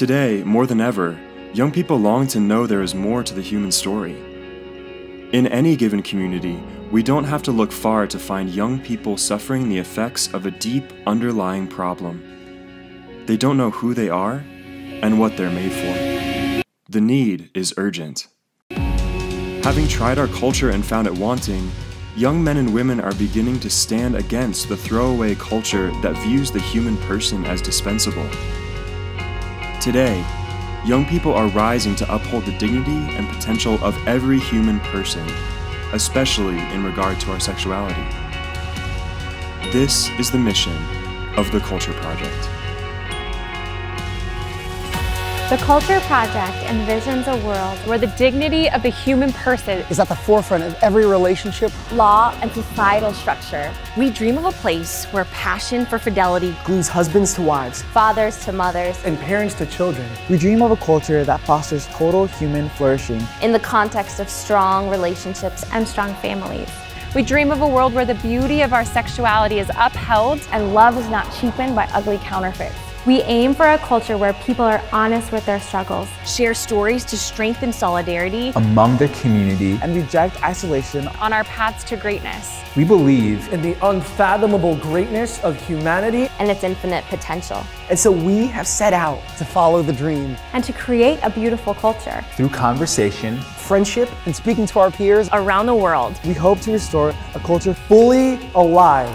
Today, more than ever, young people long to know there is more to the human story. In any given community, we don't have to look far to find young people suffering the effects of a deep underlying problem. They don't know who they are and what they're made for. The need is urgent. Having tried our culture and found it wanting, young men and women are beginning to stand against the throwaway culture that views the human person as dispensable. Today, young people are rising to uphold the dignity and potential of every human person, especially in regard to our sexuality. This is the mission of the Culture Project. The Culture Project envisions a world where the dignity of the human person is at the forefront of every relationship, law, and societal structure. We dream of a place where passion for fidelity glues husbands to wives, fathers to mothers, and parents to children. We dream of a culture that fosters total human flourishing in the context of strong relationships and strong families. We dream of a world where the beauty of our sexuality is upheld and love is not cheapened by ugly counterfeits. We aim for a culture where people are honest with their struggles, share stories to strengthen solidarity. Among the community, and reject isolation. On our paths to greatness. We believe in the unfathomable greatness of humanity. And its infinite potential. And so we have set out to follow the dream. And to create a beautiful culture. Through conversation, friendship, and speaking to our peers. Around the world, we hope to restore a culture fully alive